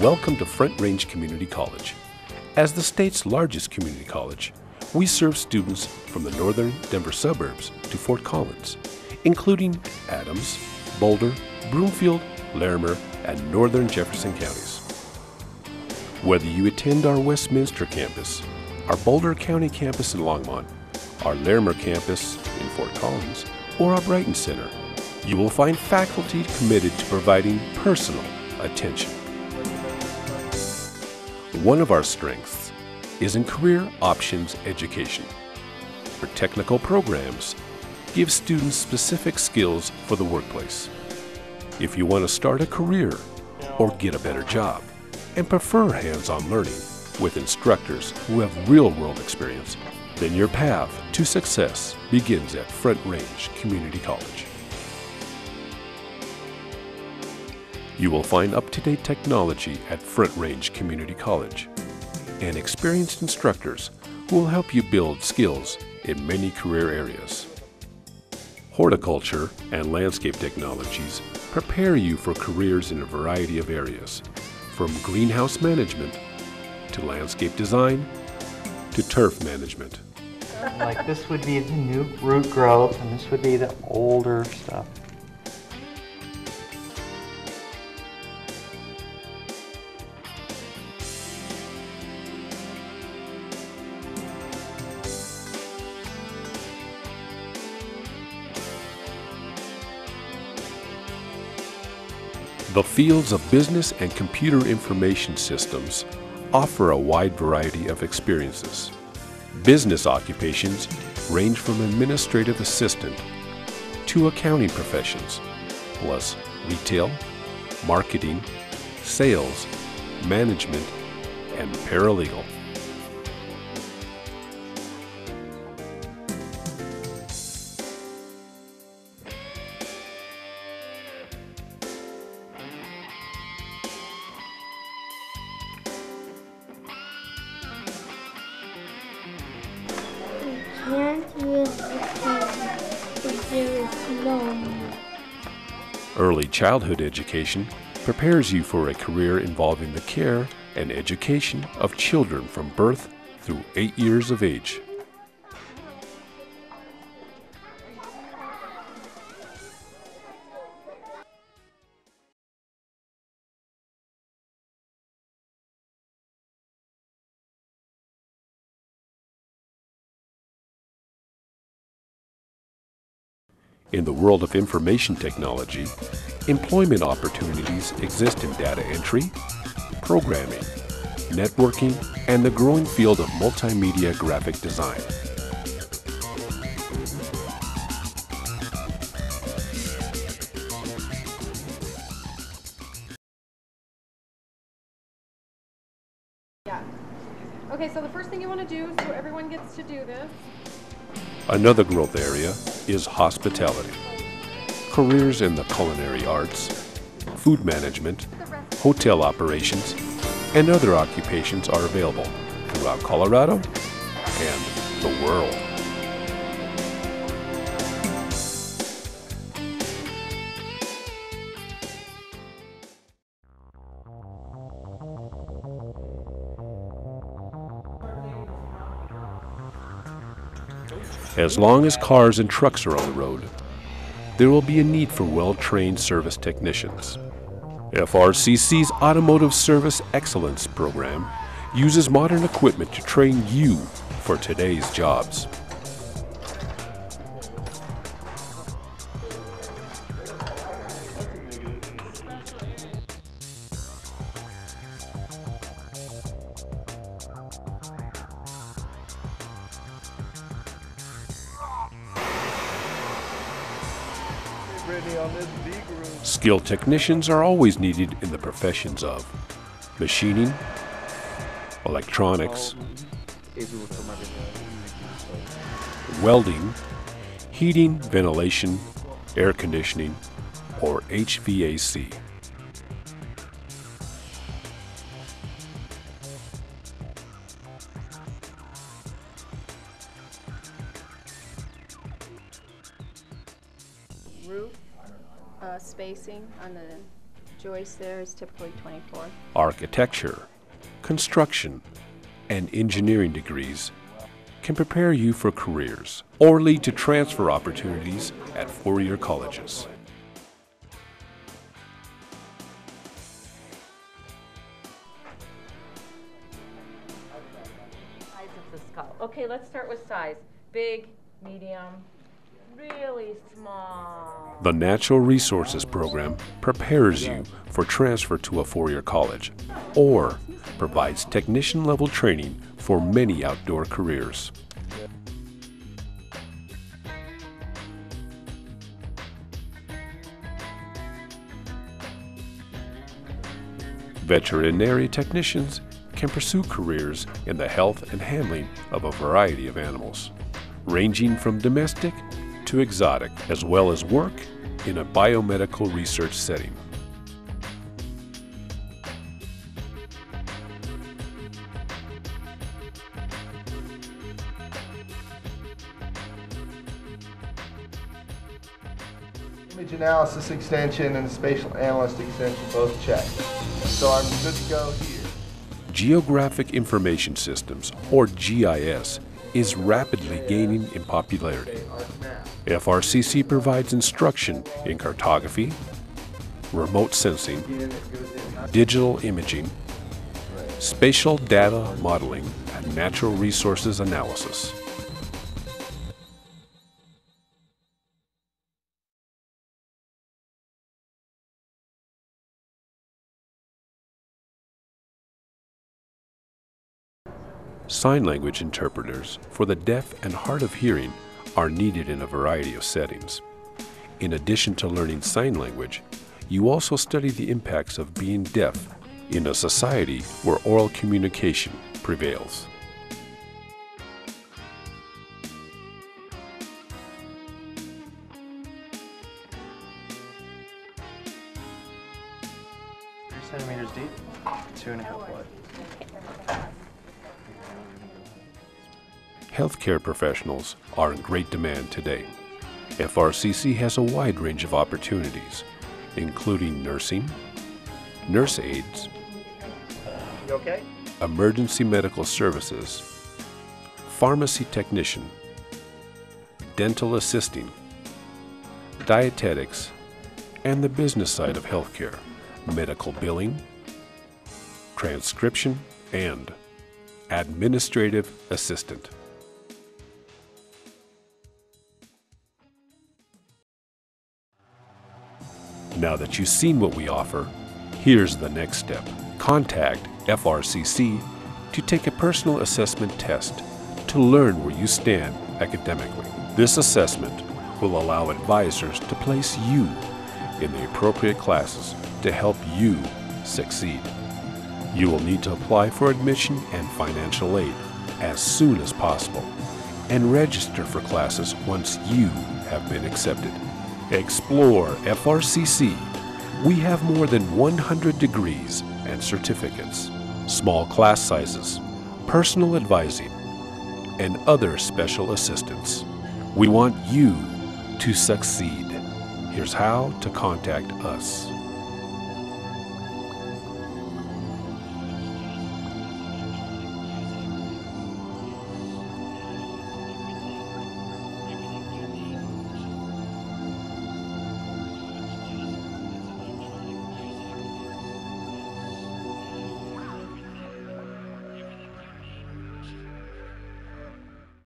Welcome to Front Range Community College. As the state's largest community college, we serve students from the northern Denver suburbs to Fort Collins, including Adams, Boulder, Broomfield, Larimer, and northern Jefferson counties. Whether you attend our Westminster campus, our Boulder County campus in Longmont, our Larimer campus in Fort Collins, or our Brighton Center, you will find faculty committed to providing personal attention. One of our strengths is in career options education. Our technical programs give students specific skills for the workplace. If you want to start a career or get a better job and prefer hands-on learning with instructors who have real-world experience, then your path to success begins at Front Range Community College. You will find up-to-date technology at Front Range Community College and experienced instructors who will help you build skills in many career areas. Horticulture and landscape technologies prepare you for careers in a variety of areas, from greenhouse management to landscape design to turf management. Like this would be the new root growth and this would be the older stuff. The fields of business and computer information systems offer a wide variety of experiences. Business occupations range from administrative assistant to accounting professions, plus retail, marketing, sales, management, and paralegal. Can't use the there is no. Early childhood education prepares you for a career involving the care and education of children from birth through eight years of age. In the world of information technology, employment opportunities exist in data entry, programming, networking, and the growing field of multimedia graphic design. Yeah. Okay, so the first thing you want to do, so everyone gets to do this. Another growth area is hospitality. Careers in the culinary arts, food management, hotel operations, and other occupations are available throughout Colorado and the world. As long as cars and trucks are on the road, there will be a need for well-trained service technicians. FRCC's Automotive Service Excellence Program uses modern equipment to train you for today's jobs. Skilled technicians are always needed in the professions of machining, electronics, welding, heating, ventilation, air conditioning, or HVAC. Spacing on the joists there is typically 24. architecture, construction, and engineering degrees can prepare you for careers or lead to transfer opportunities at four year colleges. Size of the skull. Okay, let's start with size. Big, medium, really small. The Natural Resources Program prepares you for transfer to a four year college or provides technician level training for many outdoor careers. Veterinary technicians can pursue careers in the health and handling of a variety of animals, ranging from domestic to exotic, as well as work in a biomedical research setting. Image analysis extension and spatial analyst extension both checked. So I'm good to go here. Geographic Information Systems, or GIS, is rapidly gaining in popularity. FRCC provides instruction in cartography, remote sensing, digital imaging, spatial data modeling, and natural resources analysis. Sign language interpreters for the deaf and hard of hearing are needed in a variety of settings. In addition to learning sign language, you also study the impacts of being deaf in a society where oral communication prevails. Three centimeters deep, two and a half wide. Healthcare professionals are in great demand today. FRCC has a wide range of opportunities, including nursing, nurse aides, okay? emergency medical services, pharmacy technician, dental assisting, dietetics, and the business side of healthcare, medical billing, transcription, and administrative assistant. Now that you've seen what we offer, here's the next step. Contact FRCC to take a personal assessment test to learn where you stand academically. This assessment will allow advisors to place you in the appropriate classes to help you succeed. You will need to apply for admission and financial aid as soon as possible and register for classes once you have been accepted. Explore FRCC. We have more than 100 degrees and certificates, small class sizes, personal advising, and other special assistance. We want you to succeed. Here's how to contact us.